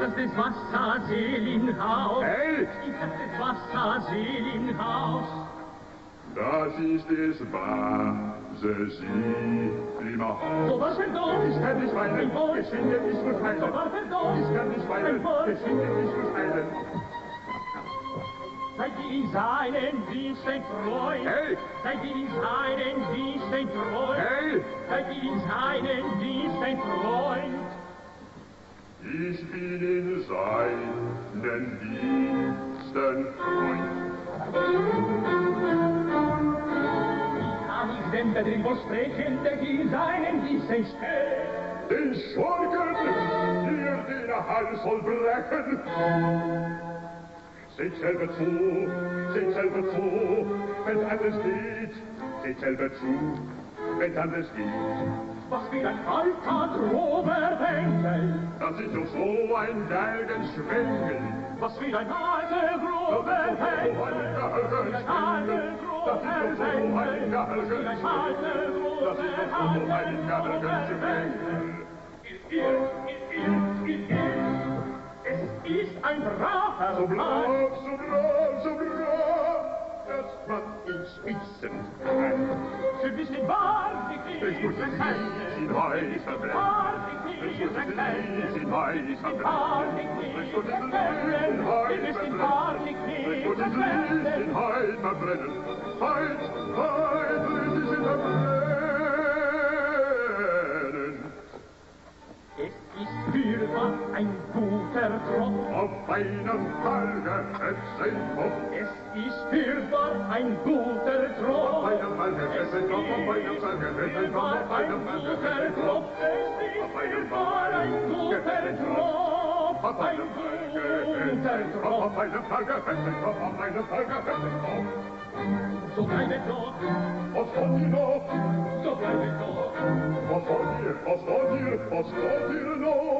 das des Wasserseelenhaus? Hey! Ist das des Wasserseelenhaus? Das ist es Base-Sie-Klimahaus. So was denn doch? Ich kann nicht weinen, ich finde nicht zu So teilen. was denn doch? Ich kann nicht weinen, ich finde nicht zu teilen. Seid ihr in seinen Diensten treu? Hey! Seid ihr in seinen Diensten treu? Hey! Seid ihr in seinen Diensten in seinen Diensten Freund. Kann ich denn der den sprechen, der in seinen Diensten steht? Den Schurken, dir den Hals soll brechen. Seht selber zu, seht selber zu, wenn alles geht. Seht selber zu, wenn alles geht. Was will ein alter Drober denken? Das ist doch so ein Galgenschwengel. Was will ein alter Drober denken? Was will ein alter Drober denken? Was will ein Drober denken? Ihr, ihr, ihr, ihr, es ist ein braver So Mann. brav, so brav, so brav, das was ich wissen kann. Für mich sind Bartig, ich muss es sein, sind heilig verblendet. Ich muss es sein, sind heilig verblendet. Ich muss es sein, heilig verblendet. Ich muss es sein, sind heilig von Falger schätzen Kopf. Es ist fürwahr ein guter Tropf. Auf einem Falger schätzen Kopf, auf einem Falger schätzen Kopf, auf einem Falger schätzen Kopf. Es ist fürwahr ein guter Tropf. Auf einem Falger schätzen Kopf, auf einem Falger schätzen Kopf, auf einem Falger schätzen Kopf. So keine Kopf. Was kommt hier noch? So keine Kopf. Was kommt hier, was kommt hier, was kommt hier noch?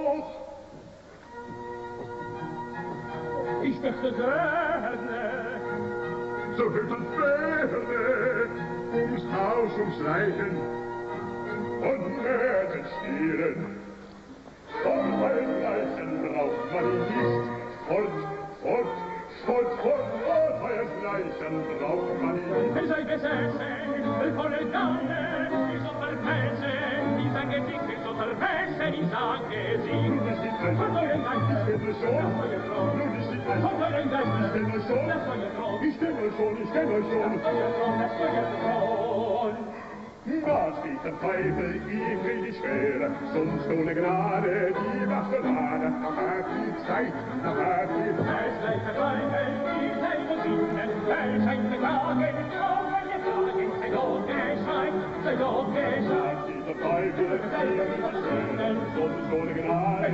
Ich möchte gerne So hübsch und Ferne ums Haus umschleichen und werden stieren. Von allen Leichen braucht man nicht. Fort, fort, fort, fort, fort, euer Leichen braucht man nicht. Ihr seid besessen, volle Galle, ihr so vergessen, dieser Gedicht ist so vergessen, ich sage sie. Von euren al Sohn, ich stelle euch schon, ich stelle euch schon. Was wie der Teufel ihm sfera, schwer, sonst ohne Gnade die A Hat die Zeit, hat die Zeit, Zeit der Kleine, die Zeit von Sünden, er scheint der Klage, Sei Gott gescheit, sei Gott gescheit, dieser Teufel, der Teufel, der Teufel, sonst ohne Gnade,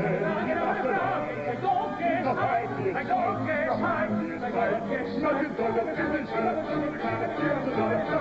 走走走走走走走走